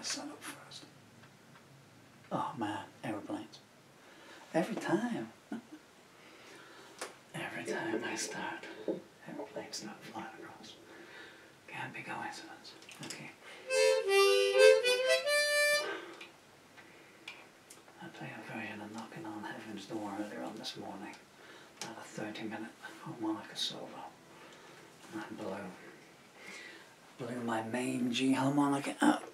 this set up first. Oh man, aeroplanes. Every time. Every time I start, aeroplanes start flying across. Can't be coincidence. Okay. I played a version of Knocking on Heaven's Door earlier on this morning. About a 30 minute harmonica solo. And I blew, blew my main G harmonica out.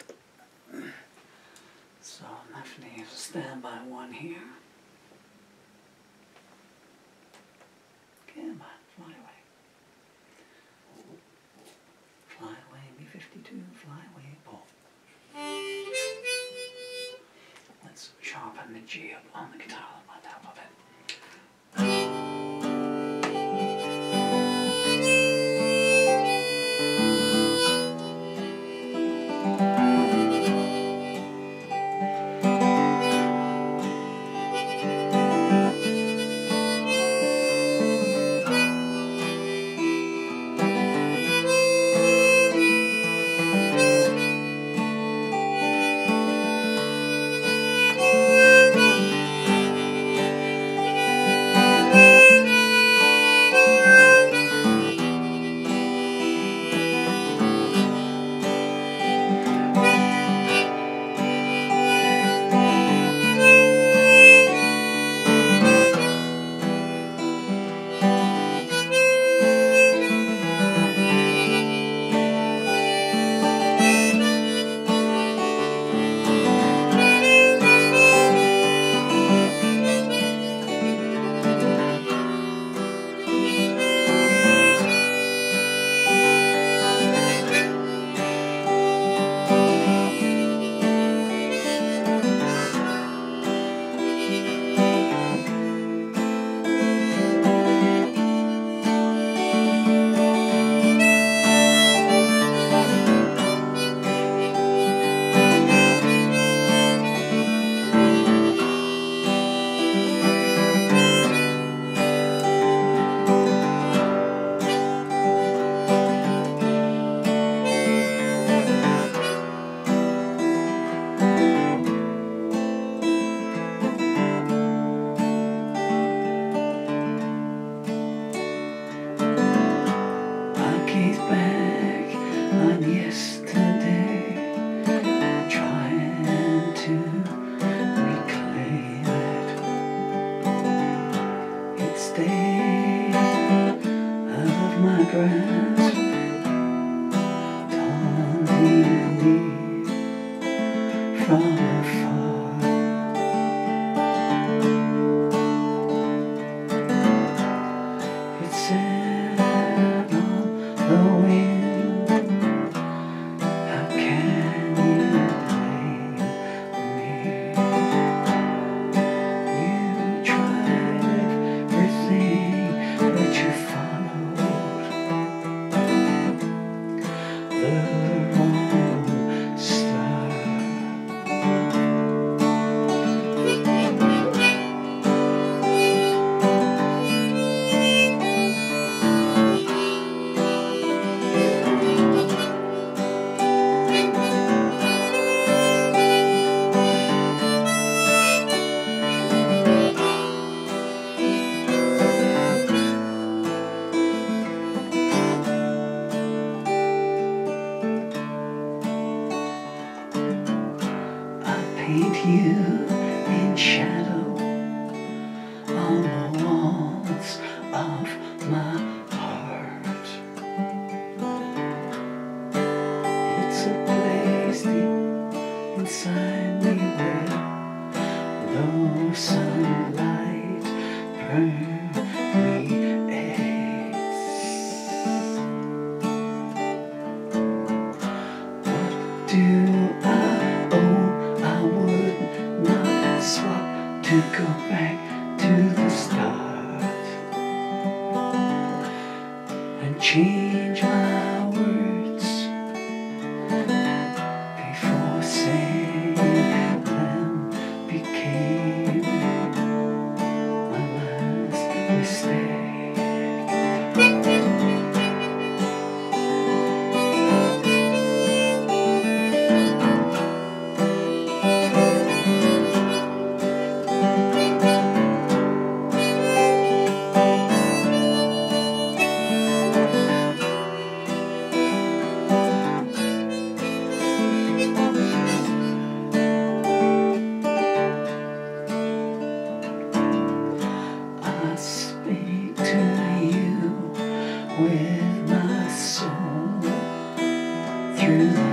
Have to use a one here. Of paint you in shadow on the walls of my heart. It's a place deep inside to go back to the start and change my words before saying them became my last mistake. with my soul through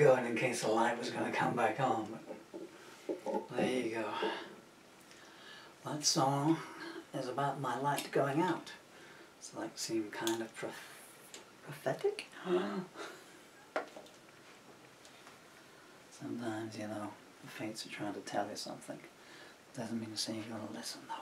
going in case the light was going to come back on. But there you go. That song is about my light going out. Does that seem kind of prophetic? Sometimes, you know, the fates are trying to tell you something. Doesn't mean to say you're going to listen, though.